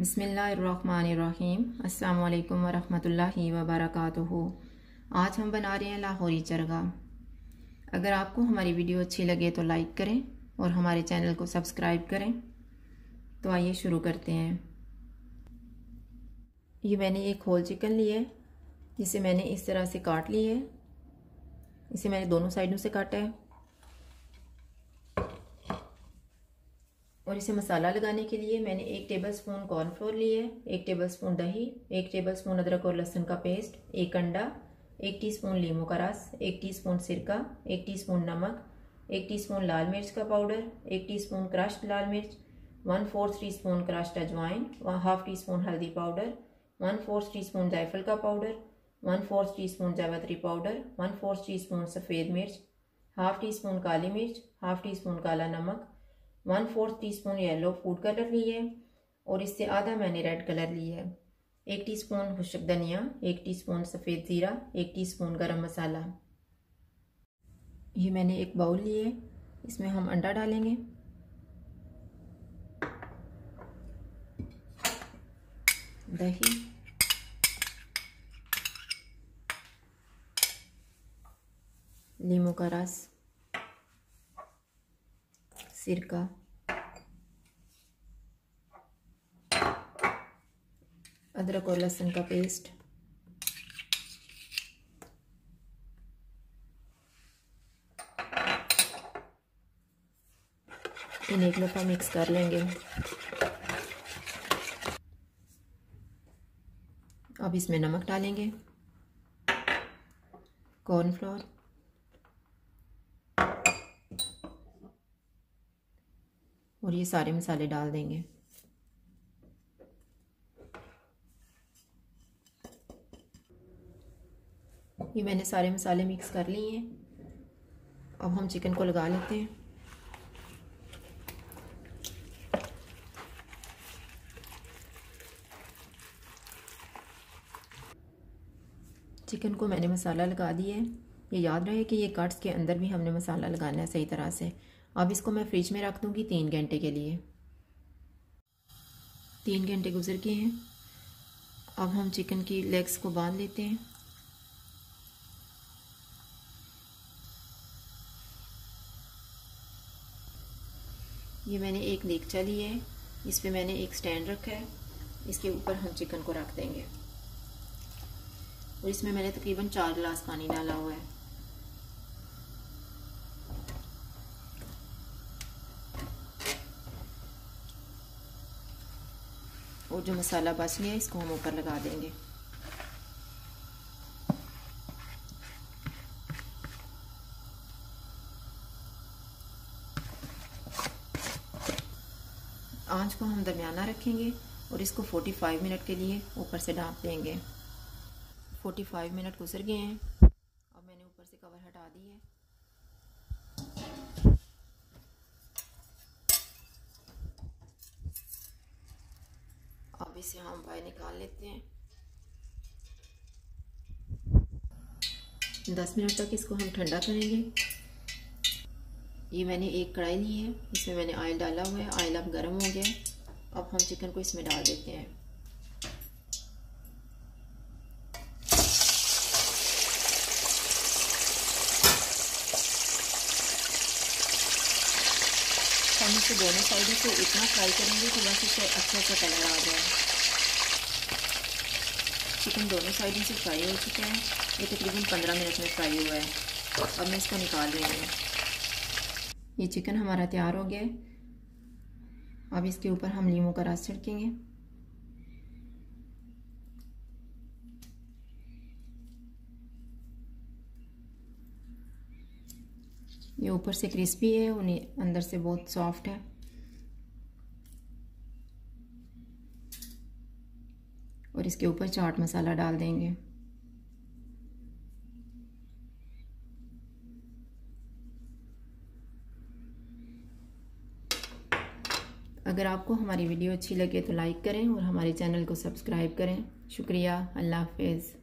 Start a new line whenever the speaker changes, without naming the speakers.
बिसमीम अल्लाम वरहमतुल्लाहि वबरकातुहू। आज हम बना रहे हैं लाहौरी चरगा। अगर आपको हमारी वीडियो अच्छी लगे तो लाइक करें और हमारे चैनल को सब्सक्राइब करें। तो आइए शुरू करते हैं। ये मैंने एक होल चिकन लिया है, जिसे मैंने इस तरह से काट ली है। इसे मैंने दोनों साइडों से काटा है। और इसे मसाला लगाने के लिए मैंने एक टेबल स्पून कॉर्नफ्लोर लिए, एक टेबल स्पून दही, एक टेबल स्पून अदरक और लहसुन का पेस्ट एक अंडा, एक टीस्पून लीमू का रस, एक टीस्पून सिरका, एक टीस्पून नमक, एक टीस्पून लाल मिर्च का पाउडर एक टीस्पून क्रश्ड लाल मिर्च one fourth teaspoon crushed अजवाइन वन हाफ़ टी स्पून हल्दी powder one fourth teaspoon जायफल का powder one fourth teaspoon जावत्री powder one fourth teaspoon सफ़ेद मिर्च हाफ़ टी स्पून काली मिर्च हाफ़ टी स्पून काला नमक one fourth teaspoon yellow food colour ली है और इससे आधा मैंने रेड कलर ली है। एक टीस्पून खुशक धनिया, एक टीस्पून सफ़ेद ज़ीरा, एक टीस्पून गरम मसाला। ये मैंने एक बाउल लिए इसमें हम अंडा डालेंगे। दही। लीमू का रस। सिरका अदरक और लहसुन का पेस्ट इन एक दफ़ा मिक्स कर लेंगे। अब इसमें नमक डालेंगे। कॉर्नफ्लोर और ये सारे मसाले डाल देंगे। ये मैंने सारे मसाले मिक्स कर लिए हैं। अब हम चिकन को लगा लेते हैं। चिकन को मैंने मसाला लगा दिया है। ये याद रहे कि ये कट्स के अंदर भी हमने मसाला लगाना है सही तरह से। अब इसको मैं फ्रिज में रख दूँगी तीन घंटे के लिए। तीन घंटे गुजर गए हैं। अब हम चिकन की लेग्स को बाँध लेते हैं। ये मैंने एक लेगचा ली है। इस पर मैंने एक स्टैंड रखा है। इसके ऊपर हम चिकन को रख देंगे। और इसमें मैंने तकरीबन चार गिलास पानी डाला हुआ है। और जो मसाला बच गया इसको हम ऊपर लगा देंगे। आँच को हम दरमियाना रखेंगे और इसको 45 मिनट के लिए ऊपर से ढाँप देंगे। 45 मिनट गुजर गए हैं, अब मैंने ऊपर से कवर हटा दी है। इसे हम बाय निकाल लेते हैं। दस मिनट तक इसको हम ठंडा करेंगे। ये मैंने एक कढ़ाई ली है, इसमें मैंने ऑयल डाला हुआ है, ऑयल अब गर्म हो गया अब हम चिकन को इसमें डाल देते हैं। हम इसे दोनों साइडों से इतना फ्राई करेंगे कि बस इसे अच्छा सा कलर आ जाए। चिकन दोनों साइडों से फ्राई हो चुका है। ये तकरीबन पंद्रह मिनट में फ्राई हुआ है। अब मैं इसको निकाल रही हूँ। ये चिकन हमारा तैयार हो गया है। अब इसके ऊपर हम लीमू का रस छिड़केंगे। ये ऊपर से क्रिस्पी है और अंदर से बहुत सॉफ्ट है। और इसके ऊपर चाट मसाला डाल देंगे। अगर आपको हमारी वीडियो अच्छी लगे तो लाइक करें और हमारे चैनल को सब्सक्राइब करें। शुक्रिया, अल्लाह हाफिज़।